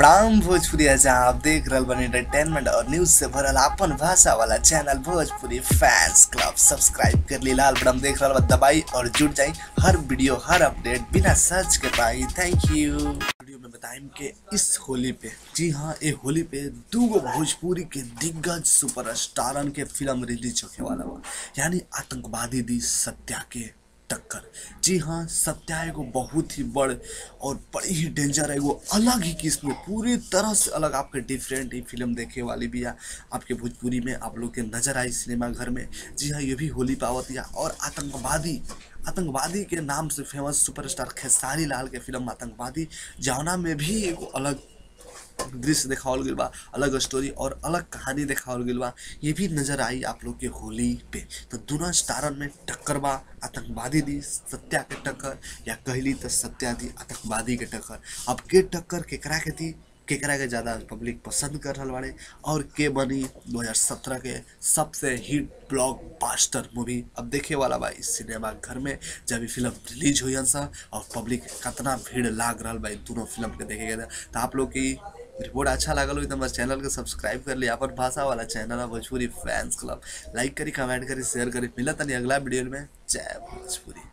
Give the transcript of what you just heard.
प्राम भोजपुरी जहाँ आप देख रहल बनी एंटरटेनमेंट और न्यूज़ से भरल अपन भाषा वाला channel Bhojpuri fans club subscribe कर ली, लाल बटन देख रहल बा दबाई और जुड़ जाई हर वीडियो हर अपडेट बिना सर्च के पाई। थैंक यू वीडियो में बताएँ कि इस होली पे, जी हाँ ये होली पे दूगो भोजपुरी के दिग्गज सुपरस्टारन के फ़िल्म रिलीज़ होने वाला बा। यानी आतंकवादी दी सत्या के टक्कर। जी हाँ सत्या एगो बहुत ही बड़ और बड़ी ही डेंजर है। वो अलग ही किस्म में पूरी तरह से अलग। आपके डिफरेंट ही फ़िल्म देखे वाली भी है। आपके भोजपुरी में आप लोग के नज़र आई सिनेमा घर में। जी हाँ ये भी होली पावत या और आतंकवादी आतंकवादी के नाम से फ़ेमस सुपरस्टार खेसारी लाल के फ़िल्म आतंकवादी। जौना में भी एक अलग दृश्य दिखावल गइल बा, अलग स्टोरी और अलग कहानी दिखावल गइल बा। ये भी नज़र आई आप लोग के होली पे। तो दोनों स्टारन में टक्कर बा, आतंकवादी दी, सत्या के टक्कर, या कहली तो सत्या दी, आतंकवादी के टक्कर। अब के टक्कर केकरा के दी? केकरा के ज़्यादा पब्लिक पसंद कर रहा बाड़े। और के बनी 2017 के सबसे हिट ब्लॉक बास्टर मूवी अब देखे वाला बा इस सिनेमा घर में, जब फ़िल्म रिलीज़ हुई सा, और पब्लिक कितना भीड़ लाग रहा बा दोनों फ़िल्म के देखे गए तो आप लोग की रिपोर्ट अच्छा लागल तो हमारे चैनल के सब्सक्राइब कर ली। अपन भाषा वाला चैनल है, भोजपुरी फैंस क्लब। लाइक करी, कमेंट करी शेयर करी। मिला नहीं अगला वीडियो में। जय भोजपुरी।